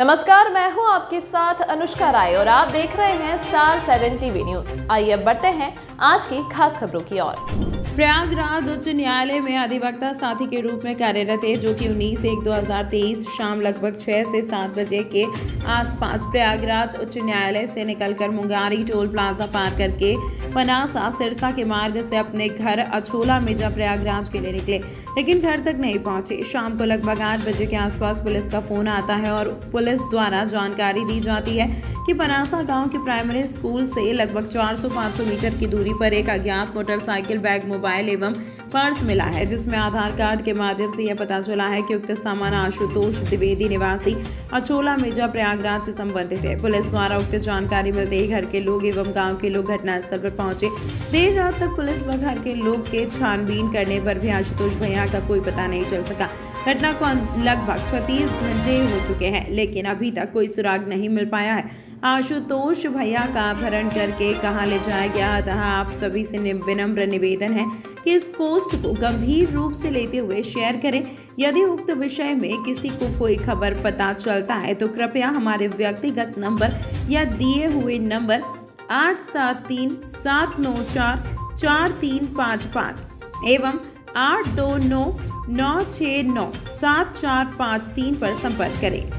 नमस्कार, मैं हूँ आपके साथ अनुष्का राय और आप देख रहे हैं स्टार सेवन टीवी न्यूज़ आइए बढ़ते हैं आज की खास खबरों की ओर। प्रयागराज उच्च न्यायालय में अधिवक्ता साथी के रूप में कार्यरत है जो कि 19 एक 2023 शाम लगभग 6 से 7 बजे के आसपास प्रयागराज उच्च न्यायालय से निकलकर मुंगारी टोल प्लाजा पार करके पनासा, सिरसा के मार्ग से अपने घर अछोला मिर्ज़ा प्रयागराज के लिए निकले, लेकिन घर तक नहीं पहुँचे। शाम को लगभग आठ बजे के आसपास पुलिस का फ़ोन आता है और पुलिस द्वारा जानकारी दी जाती है कि पनासा गाँव के प्राइमरी स्कूल से लगभग 400-500 मीटर की दूरी पर एक अज्ञात मोटरसाइकिल, बैग, मोबाइल एवं पर्स मिला है, जिसमें आधार कार्ड के माध्यम से यह पता चला है कि उक्त सामान आशुतोष द्विवेदी निवासी अचोला मिर्ज़ा प्रयागराज से संबंधित है। पुलिस द्वारा उक्त जानकारी मिलते ही घर के लोग एवं गाँव के लोग घटनास्थल पर पहुँचे। देर रात तक पुलिस व घर के लोग के छानबीन करने पर भी आशुतोष भैया का कोई पता नहीं चल सका। घटना को लगभग छत्तीस घंटे हो चुके हैं, लेकिन अभी तक कोई सुराग नहीं मिल पाया है। आशुतोष भैया का अपहरण करके कहाँ ले जाया गया? अतः आप सभी से विनम्र निवेदन है कि इस पोस्ट को गंभीर रूप से लेते हुए शेयर करें। यदि उक्त विषय में किसी को कोई खबर पता चलता है तो कृपया हमारे व्यक्तिगत नंबर या दिए हुए नंबर आठ सात तीन सात नौ चार चार तीन पाँच पाँच एवं आठ दो नौ नौ छः नौ सात चार पाँच तीन पर संपर्क करें।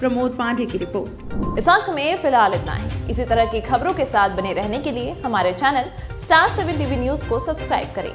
प्रमोद पांडे की रिपोर्ट। इस अंक में फ़िलहाल इतना ही। इसी तरह की खबरों के साथ बने रहने के लिए हमारे channel star seven TV news को सब्सक्राइब करें।